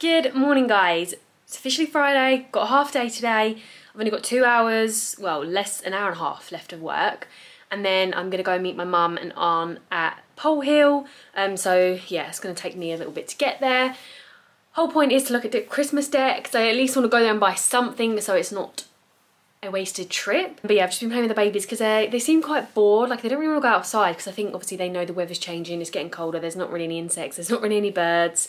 Good morning guys. It's officially Friday, got a half day today. I've only got two hours, well less, an hour and a half left of work. And then I'm gonna go meet my mum and aunt at Pole Hill. Um, so yeah, it's gonna take me a little bit to get there. Whole point is to look at the Christmas decks. I at least wanna go there and buy something so it's not a wasted trip. But yeah, I've just been playing with the babies because they, they seem quite bored. Like they don't really want to go outside because I think obviously they know the weather's changing, it's getting colder, there's not really any insects, there's not really any birds.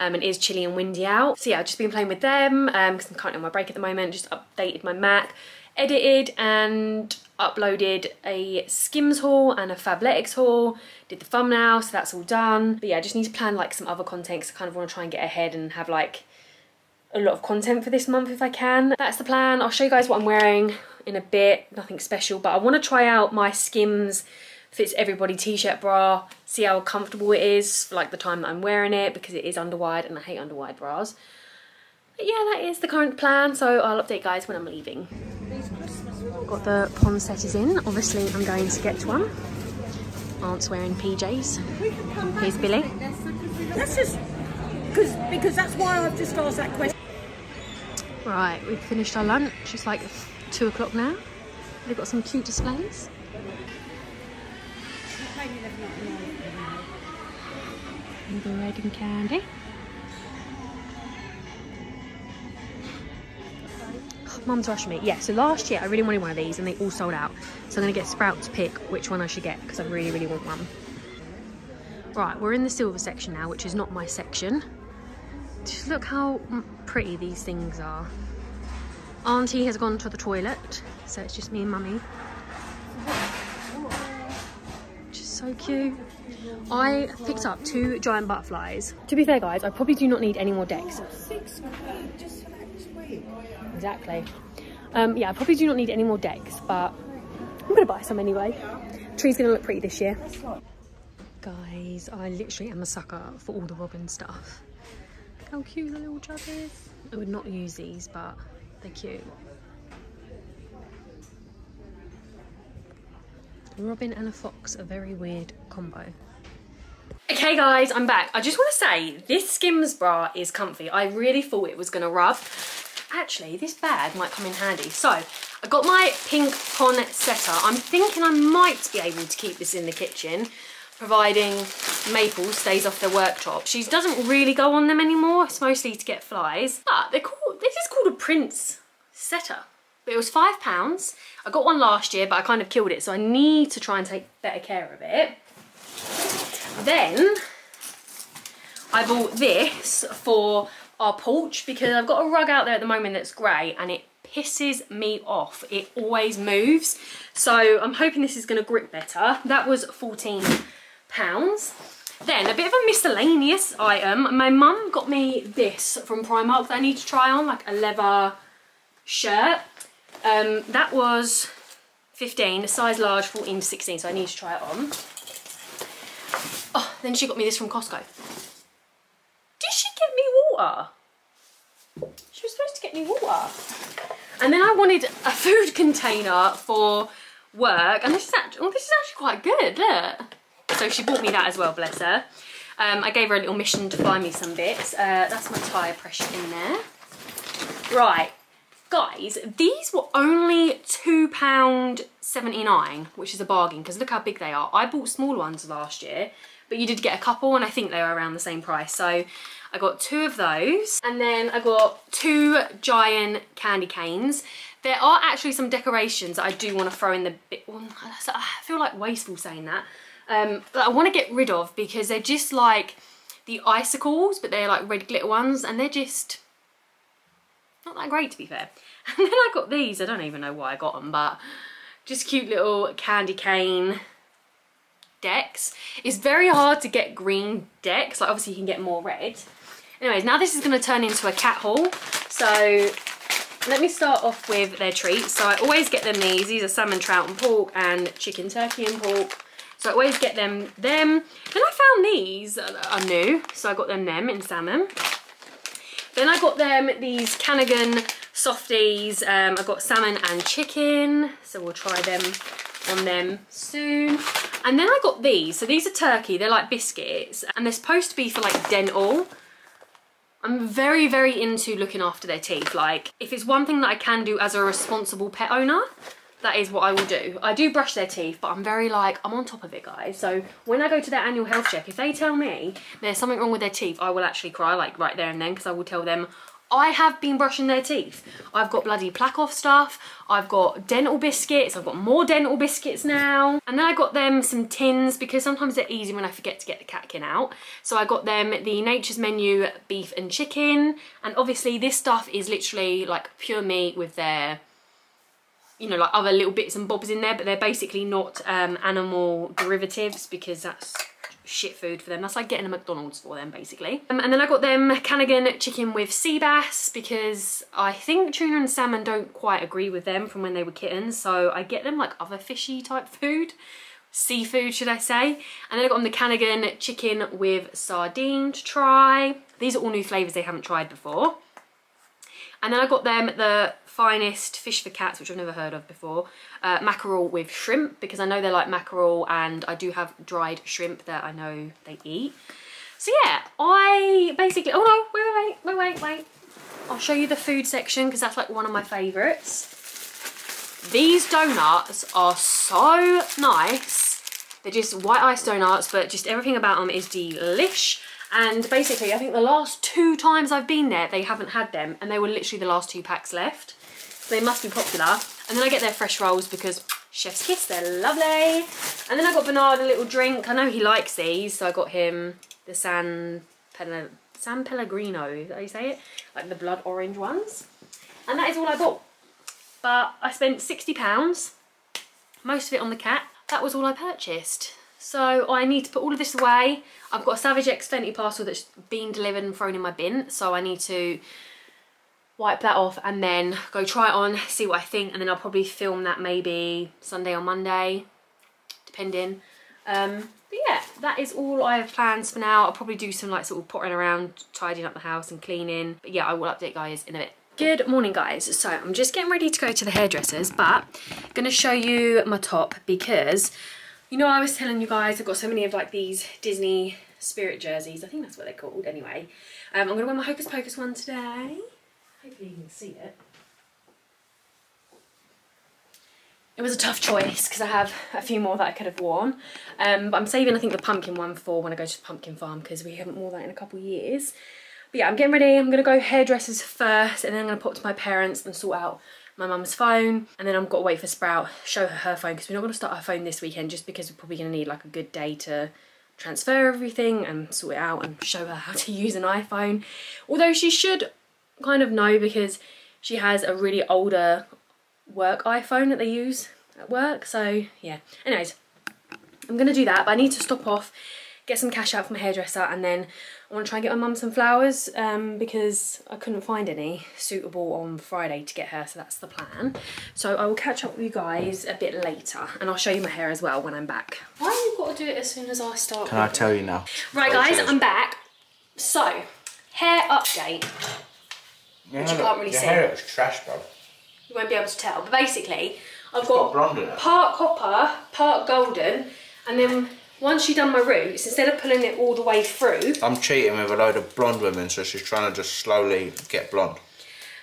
Um, and it is chilly and windy out. So yeah, I've just been playing with them because um, I'm currently on my break at the moment, just updated my Mac, edited and uploaded a Skims haul and a Fabletics haul, did the thumbnail, so that's all done. But yeah, I just need to plan like some other content because I kind of want to try and get ahead and have like a lot of content for this month if I can. That's the plan. I'll show you guys what I'm wearing in a bit, nothing special, but I want to try out my Skims Fits Everybody t-shirt bra, see how comfortable it is for like the time that I'm wearing it because it is underwired and I hate underwired bras. But yeah, that is the current plan, so I'll update guys when I'm leaving. Got the poinsettias in. Obviously, I'm going to get one. Aunt's wearing PJs. Here's Billy. That's just because because that's why I've just asked that question. Right, we've finished our lunch. It's like two o'clock now. They've got some cute displays. And bread and candy. Mum's rushing me. Yeah, so last year I really wanted one of these and they all sold out. So I'm going to get Sprout to pick which one I should get because I really, really want one. Right, we're in the silver section now, which is not my section. Just look how pretty these things are. Auntie has gone to the toilet, so it's just me and Mummy. Just so cute. I picked up two giant butterflies. To be fair, guys, I probably do not need any more decks. Exactly. Um, yeah, I probably do not need any more decks, but I'm going to buy some anyway. Tree's going to look pretty this year. Guys, I literally am a sucker for all the robin stuff. How cute the little jug is. I would not use these, but they're cute. Robin and a fox, a very weird combo. Okay guys, I'm back. I just want to say, this Skims bra is comfy. I really thought it was going to rub. Actually, this bag might come in handy. So, I got my pink poinsettia. I'm thinking I might be able to keep this in the kitchen providing Maple stays off the worktop. She doesn't really go on them anymore. It's mostly to get flies. But they're called, this is called a Prince setter. It was five pounds. I got one last year, but I kind of killed it. So I need to try and take better care of it. Then I bought this for our porch because I've got a rug out there at the moment that's grey and it pisses me off. It always moves. So I'm hoping this is going to grip better. That was 14 pounds. Then a bit of a miscellaneous item. My mum got me this from Primark that I need to try on, like a leather shirt. Um, that was 15, size large, 14 to 16, so I need to try it on. Oh, then she got me this from Costco. Did she get me water? She was supposed to get me water. And then I wanted a food container for work, and this is actually, oh, this is actually quite good, look. So she bought me that as well, bless her. Um, I gave her a little mission to find me some bits. Uh, that's my tyre pressure in there. Right, guys, these were only £2.79, which is a bargain, because look how big they are. I bought small ones last year, but you did get a couple, and I think they were around the same price. So I got two of those, and then I got two giant candy canes. There are actually some decorations I do want to throw in the bit. Well, I feel like wasteful saying that um, that I want to get rid of because they're just like the icicles, but they're like red glitter ones, and they're just not that great to be fair. And then I got these, I don't even know why I got them, but just cute little candy cane decks. It's very hard to get green decks, like obviously you can get more red. Anyways, now this is going to turn into a cat haul. So let me start off with their treats. So I always get them these. These are salmon, trout and pork and chicken, turkey and pork. So I always get them, them. Then I found these are new, so I got them them in salmon. Then I got them these Canagan softies. Um, I got salmon and chicken, so we'll try them on them soon. And then I got these. So these are turkey. They're like biscuits, and they're supposed to be for like dental. I'm very, very into looking after their teeth. Like, if it's one thing that I can do as a responsible pet owner, that is what I will do. I do brush their teeth, but I'm very like, I'm on top of it, guys. So when I go to their annual health check, if they tell me there's something wrong with their teeth, I will actually cry, like right there and then, because I will tell them, I have been brushing their teeth. I've got bloody plaque off stuff. I've got dental biscuits. I've got more dental biscuits now. And then I got them some tins because sometimes they're easy when I forget to get the catkin out. So I got them the Nature's Menu beef and chicken. And obviously this stuff is literally like pure meat with their you know, like other little bits and bobs in there, but they're basically not um, animal derivatives because that's shit food for them. That's like getting a McDonald's for them, basically. Um, and then I got them Canagan chicken with sea bass because I think tuna and salmon don't quite agree with them from when they were kittens. So I get them like other fishy type food seafood should I say and then I got them the Canagan chicken with sardine to try these are all new flavours they haven't tried before and then I got them the finest fish for cats, which I've never heard of before, uh, mackerel with shrimp, because I know they like mackerel and I do have dried shrimp that I know they eat. So yeah, I basically, oh no, wait, wait, wait, wait, wait. I'll show you the food section because that's like one of my favourites. These donuts are so nice. They're just white ice donuts, but just everything about them is delish. And basically, I think the last two times I've been there, they haven't had them. And they were literally the last two packs left. So they must be popular. And then I get their fresh rolls because chef's kiss, they're lovely. And then I got Bernard a little drink. I know he likes these, so I got him the San, Pel San Pellegrino, is that how you say it? Like the blood orange ones. And that is all I bought. But I spent £60, most of it on the cat. That was all I purchased. So I need to put all of this away. I've got a Savage X Fenty parcel that's been delivered and thrown in my bin. So I need to wipe that off and then go try it on, see what I think. And then I'll probably film that maybe Sunday or Monday, depending. Um, but yeah, that is all I have plans for now. I'll probably do some like sort of pottering around, tidying up the house and cleaning. But yeah, I will update guys in a bit. Good morning guys. So I'm just getting ready to go to the hairdressers, but I'm gonna show you my top because you know, I was telling you guys I've got so many of like these Disney spirit jerseys. I think that's what they're called anyway. Um, I'm going to wear my Hocus Pocus one today. Hopefully you can see it. It was a tough choice because I have a few more that I could have worn. Um, but I'm saving I think the pumpkin one for when I go to the pumpkin farm because we haven't worn that in a couple years. But yeah, I'm getting ready. I'm going to go hairdressers first and then I'm going to pop to my parents and sort out my mum's phone and then I've got to wait for Sprout, show her her phone because we're not going to start her phone this weekend just because we're probably going to need like a good day to transfer everything and sort it out and show her how to use an iPhone. Although she should kind of know because she has a really older work iPhone that they use at work. So yeah, anyways, I'm going to do that but I need to stop off, get some cash out from my hairdresser and then I want to try and get my mum some flowers um, because I couldn't find any suitable on Friday to get her, so that's the plan. So I will catch up with you guys a bit later and I'll show you my hair as well when I'm back. Why have you got to do it as soon as I start? Can I tell you now? Right guys, I'm back. So, hair update. Yeah, Which you can't really your see. hair looks trash, bro. You won't be able to tell, but basically I've got got, blonde in it. part copper, part golden, and then once you've done my roots, instead of pulling it all the way through, I'm cheating with a load of blonde women, so she's trying to just slowly get blonde.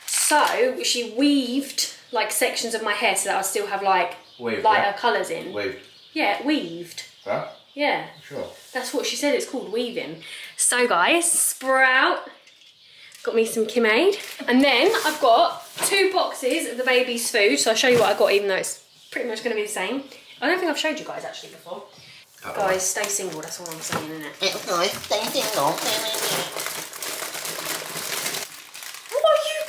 So she weaved like sections of my hair so that I still have like Weaved, lighter yeah? colours in. Waved. Yeah, weaved. Huh? Yeah, Sure. that's what she said it's called, weaving. So guys, Sprout got me some Kim-Aid. And then I've got two boxes of the baby's food. So I'll show you what I got even though it's pretty much going to be the same. I don't think I've showed you guys actually before. Uh-oh. Guys, stay single, that's all I'm saying, isn't it? It's nice, stay single. What are you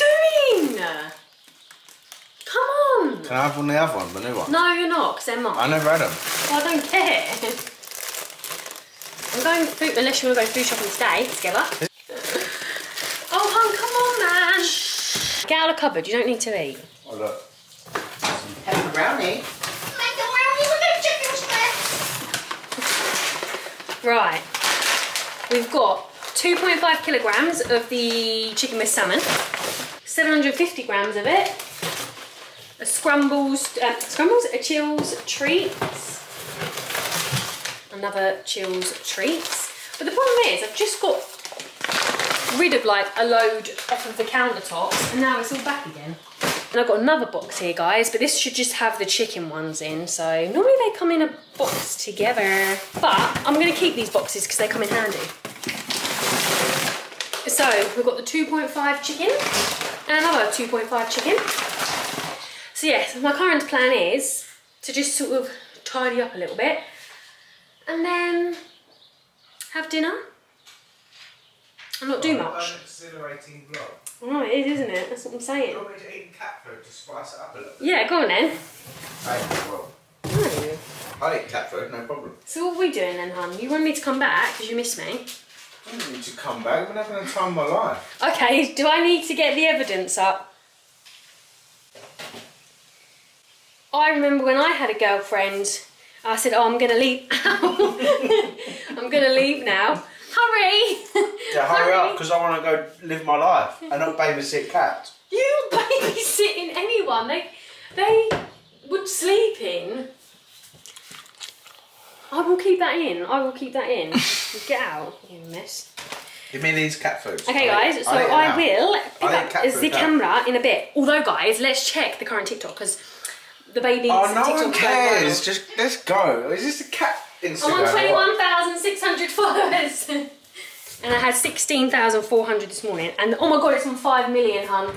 doing? Come on! Can I have one of the other one, the new one? No, you're not, because they're mine. I never had them. Well, I don't care. I'm going food, unless you want to go food shopping today together. oh, hon, come on, man. Get out of the cupboard. You don't need to eat. Oh, look. Have a brownie. Right. We've got 2.5 kilograms of the chicken with salmon, 750 grams of it, a scrumbles, uh, scrumbles, a chills treats, another chills treats. But the problem is, I've just got rid of like a load off of the countertops and now it's all back again. And I've got another box here guys, but this should just have the chicken ones in. So normally they come in a box together, but I'm gonna keep these boxes because they come in handy. So we've got the 2.5 chicken and another 2.5 chicken. So yes, my current plan is to just sort of tidy up a little bit and then have dinner and not do much. Exhilarating vlog. Oh, it is, isn't it? That's what I'm saying. want me to eat cat food to spice it up a little Yeah, go on then. Hey, well, No. I eat cat food, no problem. So what are we doing then, hon? You want me to come back because you miss me? I don't need to come back. I've been having the time of my life. Okay, do I need to get the evidence up? I remember when I had a girlfriend, I said, oh, I'm going to leave. I'm going to leave now. Hurry! Yeah, hurry up, because I want to go live my life and not babysit cats. You babysitting anyone? They, they would sleep in. I will keep that in. I will keep that in. Get out, you miss. Give me these cat foods. Okay, guys, so I'll I will pick I'll up the now. camera in a bit. Although, guys, let's check the current TikTok because the baby. Oh, no TikTok one cares. Just let's go. Is this a cat Instagram? I'm on or what? 21,600 followers. and I had 16,400 this morning. And oh my god, it's on 5 million, hun.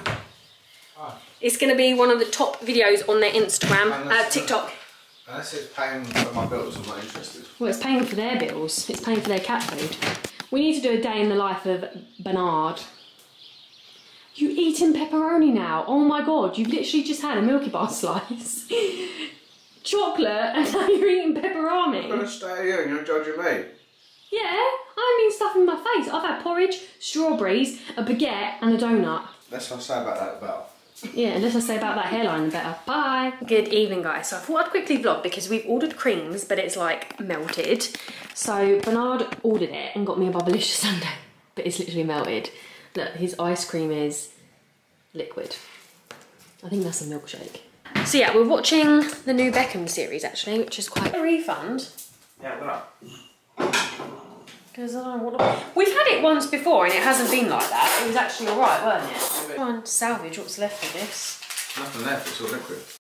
Oh. It's going to be one of the top videos on their Instagram, uh, TikTok. Unless it's paying for my bills, I'm not interested. Well, it's paying for their bills. It's paying for their cat food. We need to do a day in the life of Bernard. You eating pepperoni now? Oh my god, you've literally just had a Milky Bar slice. Chocolate, and now you're eating pepperoni. I'm gonna stay here and you're judging me. Yeah, I mean stuff in my face. I've had porridge, strawberries, a baguette, and a donut. Let's not say about that about. Yeah, unless I say about that hairline better. Bye. Good evening, guys. So I thought I'd quickly vlog because we've ordered creams, but it's like melted. So Bernard ordered it and got me a Bubblicious sundae, but it's literally melted. Look, his ice cream is liquid. I think that's a milkshake. So yeah, we're watching the new Beckham series actually, which is quite a refund. Yeah, well. Because I don't know what. We've had it once before and it hasn't been like that. It was actually alright, weren't it? Try and salvage what's left of this. Nothing left, it's all liquid.